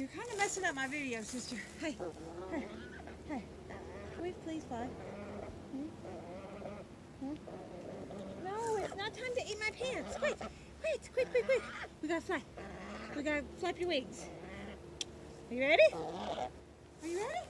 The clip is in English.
you're kind of messing up my video, sister. Hey, hey, hey. Can we please fly? Hmm? Hmm? No, it's not time to eat my pants. Quick, quick, quick, quick, quick. We gotta fly. We gotta flap your wings. Are you ready? Are you ready?